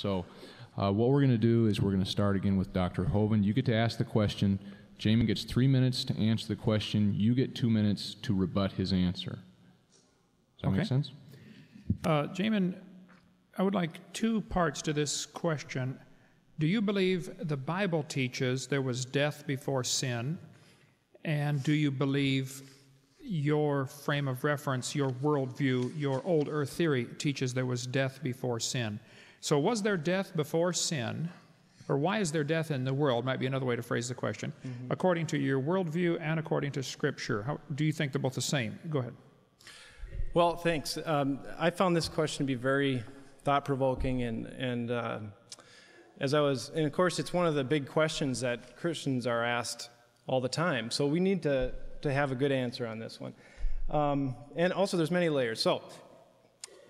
So, uh, what we're going to do is we're going to start again with Dr. Hovind. You get to ask the question. Jayman gets three minutes to answer the question. You get two minutes to rebut his answer. Does that Okay. make sense? Uh, Jayman, I would like two parts to this question. Do you believe the Bible teaches there was death before sin? And do you believe your frame of reference, your worldview, your old earth theory teaches there was death before sin? So, was there death before sin? Or why is there death in the world? Might be another way to phrase the question. According to your worldview and according to Scripture, how, do you think they're both the same? Go ahead. Well, thanks. Um, I found this question to be very thought provoking, and, and uh, as I was, and of course, it's one of the big questions that Christians are asked all the time. So we need to, to have a good answer on this one. Um, and also, there's many layers. So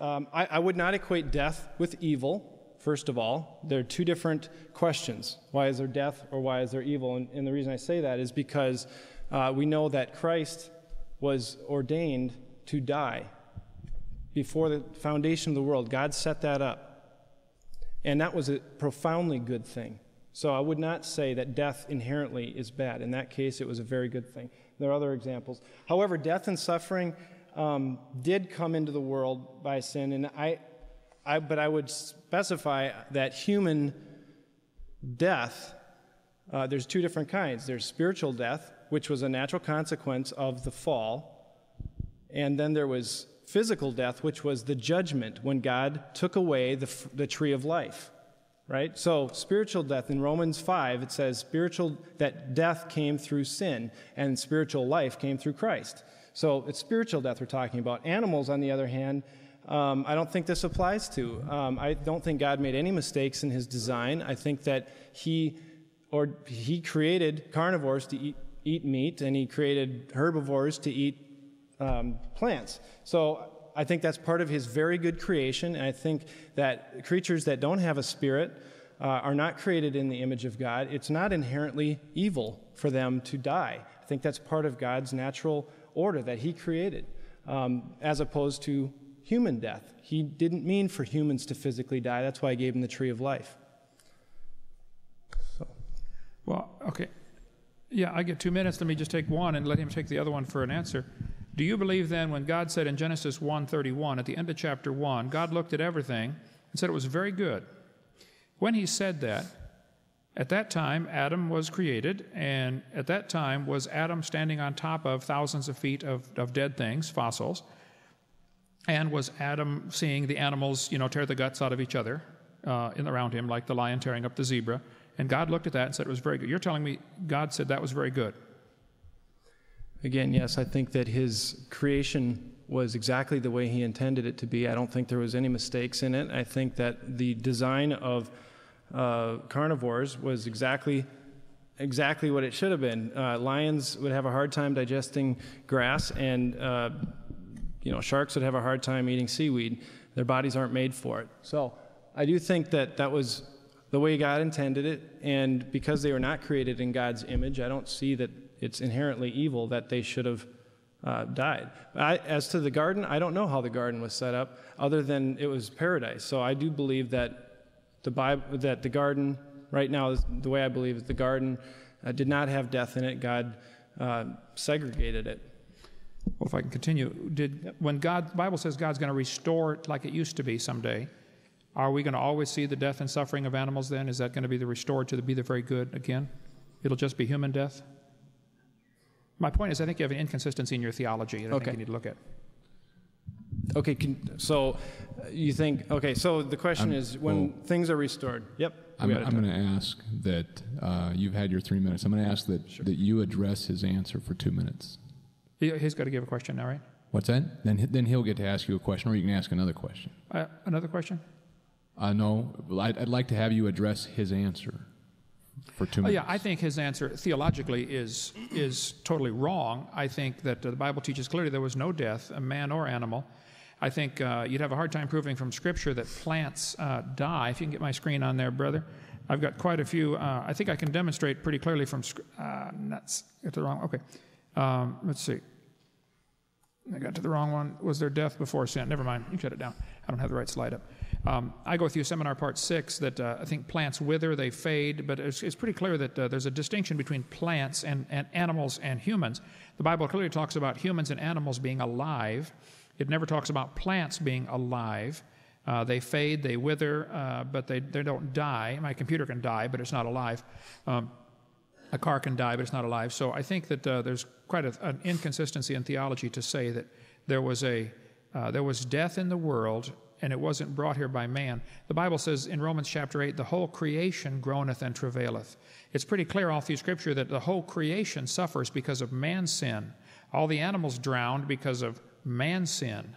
um, I, I would not equate death with evil. First of all, there are two different questions. Why is there death or why is there evil? And, and the reason I say that is because uh, we know that Christ was ordained to die before the foundation of the world. God set that up. And that was a profoundly good thing. So I would not say that death inherently is bad. In that case, it was a very good thing. There are other examples. However, death and suffering um, did come into the world by sin, and I, I, but I would specify that human death, uh, there's two different kinds. There's spiritual death, which was a natural consequence of the fall, and then there was physical death, which was the judgment when God took away the, the tree of life. Right? So, spiritual death in Romans 5, it says spiritual that death came through sin and spiritual life came through Christ. So, it's spiritual death we're talking about. Animals, on the other hand, um, I don't think this applies to. Um, I don't think God made any mistakes in his design. I think that he or he created carnivores to eat, eat meat and he created herbivores to eat um, plants. So I think that's part of his very good creation. And I think that creatures that don't have a spirit uh, are not created in the image of God. It's not inherently evil for them to die. I think that's part of God's natural order that he created, um, as opposed to human death. He didn't mean for humans to physically die. That's why he gave them the tree of life. So. Well, okay. Yeah, I get two minutes. Let me just take one and let him take the other one for an answer. Do you believe then when God said in Genesis 1:31 at the end of chapter 1, God looked at everything and said it was very good. When he said that, at that time Adam was created and at that time was Adam standing on top of thousands of feet of, of dead things, fossils, and was Adam seeing the animals, you know, tear the guts out of each other uh, in around him, like the lion tearing up the zebra? And God looked at that and said it was very good. You're telling me God said that was very good. Again, yes, I think that his creation was exactly the way he intended it to be. I don't think there was any mistakes in it. I think that the design of uh, carnivores was exactly exactly what it should have been. Uh, lions would have a hard time digesting grass, and uh, you know sharks would have a hard time eating seaweed. Their bodies aren't made for it. So I do think that that was the way God intended it, and because they were not created in God's image, I don't see that it's inherently evil that they should have uh, died. I, as to the garden, I don't know how the garden was set up, other than it was paradise. So I do believe that the Bible, that the garden, right now, is the way I believe is the garden uh, did not have death in it. God uh, segregated it. Well, if I can continue, did when God the Bible says God's going to restore it like it used to be someday, are we going to always see the death and suffering of animals then? Is that going to be the restored to the, be the very good again? It'll just be human death? My point is, I think you have an inconsistency in your theology that I think you need to look at. Okay, can, so uh, you think, okay, so the question I'm- is when well- things are restored. Yep. I'm, I'm going to ask that uh, you've had your three minutes. I'm going to ask that, that you address his answer for two minutes. He- He's got to give a question now, right? What's that? Then, he- then he'll get to ask you a question, or you can ask another question. Uh, another question? Uh, no, I'd, I'd like to have you address his answer for two minutes. yeah, I think his answer theologically is, is totally wrong. I think that uh, the Bible teaches clearly there was no death, a man or animal. I think uh, you'd have a hard time proving from Scripture that plants uh, die. If you can get my screen on there, brother. I've got quite a few. Uh, I think I can demonstrate pretty clearly from. Uh, nuts. Got the wrong. Okay. Um, let's see. I got to the wrong one. Was there death before sin? Never mind. You shut it down. I don't have the right slide up. Um, I go through seminar part six that uh, I think plants wither, they fade, but it's, it's pretty clear that uh, there's a distinction between plants and, and animals and humans. The Bible clearly talks about humans and animals being alive. It never talks about plants being alive. Uh, they fade, they wither, uh, but they, they don't die. My computer can die, but it's not alive. Um, a car can die, but it's not alive. So I think that uh, there's quite a, an inconsistency in theology to say that there was a uh, there was death in the world and it wasn't brought here by man. The Bible says in Romans chapter 8, the whole creation groaneth and travaileth. It's pretty clear all through Scripture that the whole creation suffers because of man's sin. All the animals drowned because of man's sin.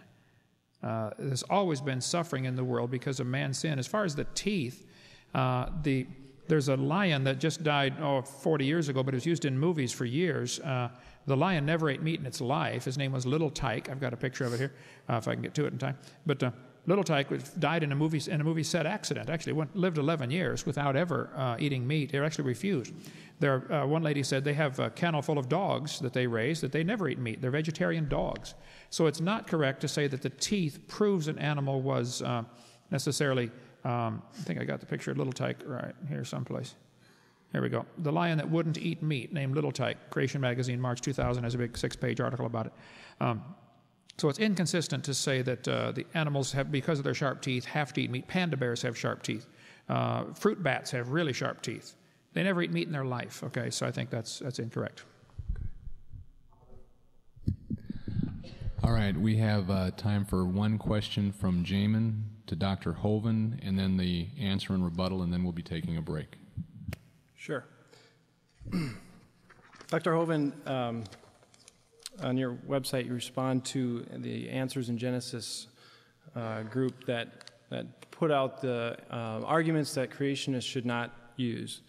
Uh, there's always been suffering in the world because of man's sin. As far as the teeth, uh, the there's a lion that just died oh 40 years ago, but it was used in movies for years. Uh, the lion never ate meat in its life. His name was Little Tyke. I've got a picture of it here, uh, if I can get to it in time. But uh, Little Tyke died in a movie in a movie set accident. Actually, went, lived 11 years without ever uh, eating meat. They actually refused. There, uh, one lady said they have a kennel full of dogs that they raise that they never eat meat. They're vegetarian dogs. So it's not correct to say that the teeth proves an animal was uh, necessarily. Um, I think I got the picture of Little Tyke right here someplace. Here we go. The lion that wouldn't eat meat, named Little Tyke. Creation Magazine, March 2000, has a big six-page article about it. Um, so it's inconsistent to say that uh, the animals have, because of their sharp teeth, have to eat meat. Panda bears have sharp teeth. Uh, fruit bats have really sharp teeth. They never eat meat in their life. Okay, so I think that's that's incorrect. All right, we have uh, time for one question from Jayman to Dr. Hovind, and then the answer and rebuttal, and then we'll be taking a break. Sure. Dr. Hovind, um, on your website, you respond to the Answers in Genesis uh, group that, that put out the uh, arguments that creationists should not use.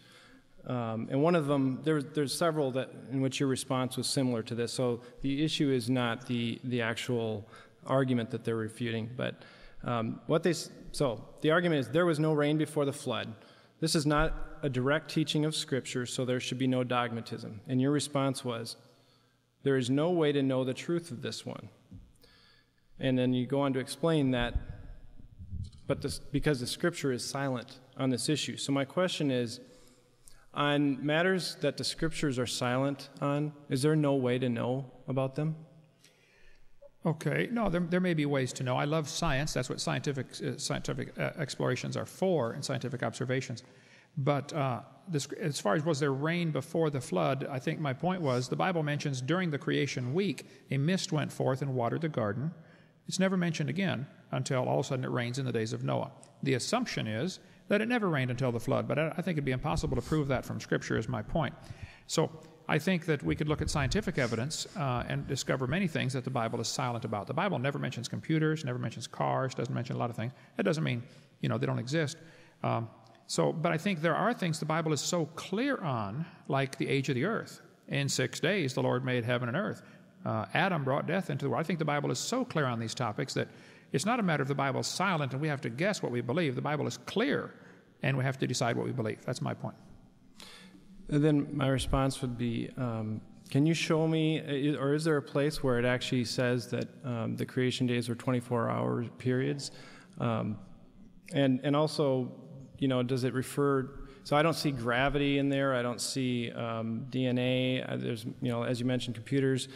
Um, and one of them, there, there's several that in which your response was similar to this. So the issue is not the, the actual argument that they're refuting, but um, what they so the argument is there was no rain before the flood. This is not a direct teaching of Scripture, so there should be no dogmatism. And your response was, there is no way to know the truth of this one. And then you go on to explain that, but this, because the scripture is silent on this issue. So, my question is on matters that the scriptures are silent on, is there no way to know about them? Okay, no, there, there may be ways to know. I love science. That's what scientific, uh, scientific uh, explorations are for and scientific observations. But uh, this, as far as was there rain before the flood, I think my point was the Bible mentions during the creation week a mist went forth and watered the garden. It's never mentioned again until all of a sudden it rains in the days of Noah. The assumption is that it never rained until the flood, but I, I think it'd be impossible to prove that from Scripture, is my point. So I think that we could look at scientific evidence uh, and discover many things that the Bible is silent about. The Bible never mentions computers, never mentions cars, doesn't mention a lot of things. That doesn't mean, you know, they don't exist. Um, so, but I think there are things the Bible is so clear on, like the age of the earth. In six days, the Lord made heaven and earth. Uh, Adam brought death into the world. I think the Bible is so clear on these topics that it's not a matter of the Bible silent and we have to guess what we believe. The Bible is clear and we have to decide what we believe. That's my point. And then my response would be um, Can you show me, or is there a place where it actually says that um, the creation days were 24 hour periods? Um, and, and also, you know, does it refer? So I don't see gravity in there. I don't see um, DNA. Uh, there's, you know, as you mentioned, computers.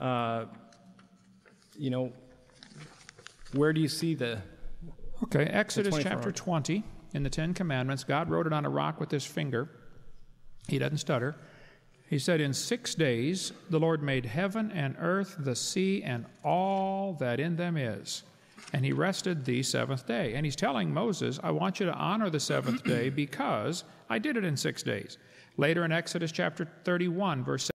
Uh, you know, where do you see the? Okay, Exodus chapter 20 in the Ten Commandments. God wrote it on a rock with his finger. He doesn't stutter. He said, In six days the Lord made heaven and earth, the sea, and all that in them is and he rested the seventh day. And he's telling Moses, I want you to honor the seventh day because I did it in six days. Later in Exodus chapter 31, verse